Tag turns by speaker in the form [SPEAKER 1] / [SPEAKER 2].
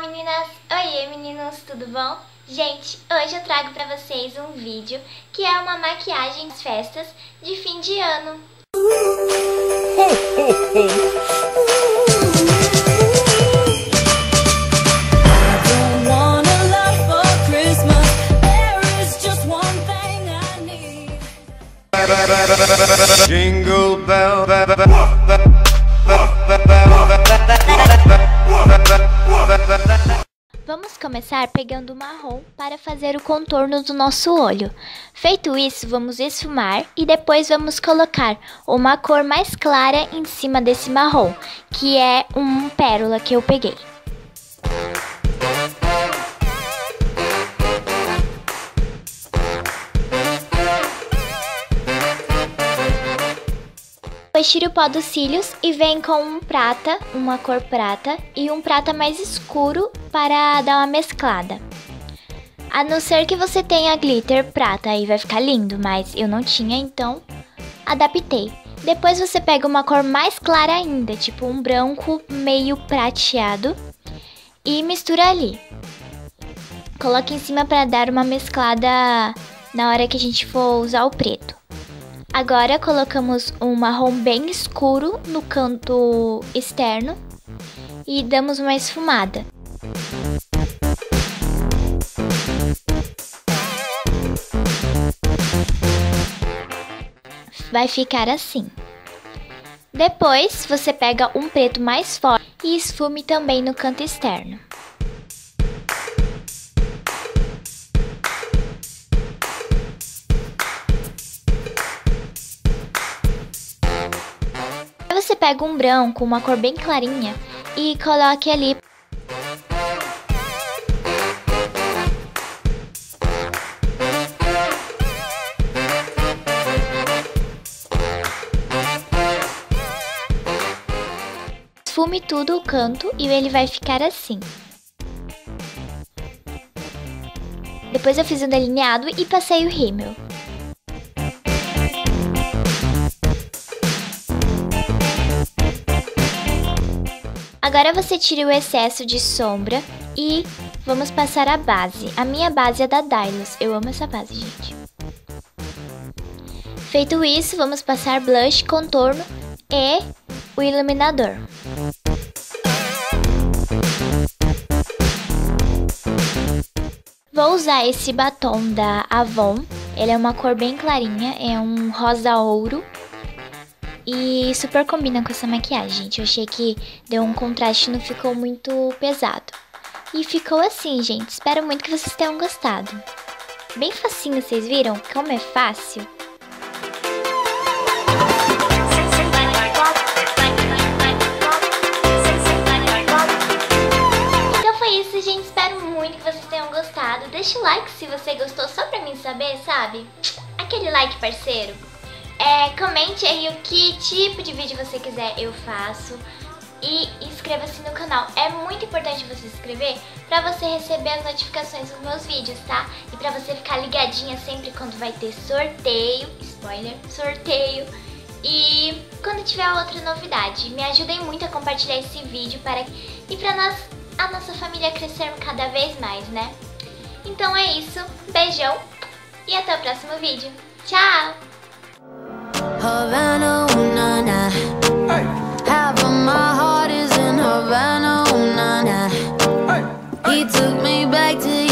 [SPEAKER 1] Meninas! Oiê meninos, tudo bom? Gente, hoje eu trago pra vocês um vídeo que é uma maquiagem de festas de fim de ano.
[SPEAKER 2] Jingle bell,
[SPEAKER 1] Vamos começar pegando o marrom para fazer o contorno do nosso olho. Feito isso, vamos esfumar e depois vamos colocar uma cor mais clara em cima desse marrom, que é um pérola que eu peguei. Depois tira o pó dos cílios e vem com um prata, uma cor prata e um prata mais escuro para dar uma mesclada. A não ser que você tenha glitter prata, aí vai ficar lindo, mas eu não tinha, então adaptei. Depois você pega uma cor mais clara ainda, tipo um branco meio prateado, e mistura ali. Coloque em cima para dar uma mesclada na hora que a gente for usar o preto. Agora colocamos um marrom bem escuro no canto externo e damos uma esfumada. Vai ficar assim. Depois, você pega um preto mais forte e esfume também no canto externo. Pega um branco, uma cor bem clarinha e coloque ali. Esfume tudo o canto e ele vai ficar assim. Depois eu fiz o delineado e passei o rímel. Agora você tira o excesso de sombra e vamos passar a base. A minha base é da Dylos. Eu amo essa base, gente. Feito isso, vamos passar blush, contorno e o iluminador. Vou usar esse batom da Avon. Ele é uma cor bem clarinha, é um rosa ouro. E super combina com essa maquiagem, gente. Eu achei que deu um contraste, não ficou muito pesado. E ficou assim, gente. Espero muito que vocês tenham gostado. Bem facinho, vocês viram? Como é fácil? Então foi isso, gente. Espero muito que vocês tenham gostado. Deixa o like se você gostou, só pra mim saber, sabe? Aquele like, parceiro. É, comente aí o que tipo de vídeo você quiser eu faço e inscreva-se no canal. É muito importante você se inscrever para você receber as notificações dos meus vídeos, tá? E para você ficar ligadinha sempre quando vai ter sorteio, spoiler, sorteio, e quando tiver outra novidade. Me ajudem muito a compartilhar esse vídeo para e para nós a nossa família crescer cada vez mais, né? Então é isso, beijão e até o próximo vídeo. Tchau! Havana, ooh, nah, nah. Hey. Half of my heart is in Havana, ooh, nah, nah. Hey. He took me back to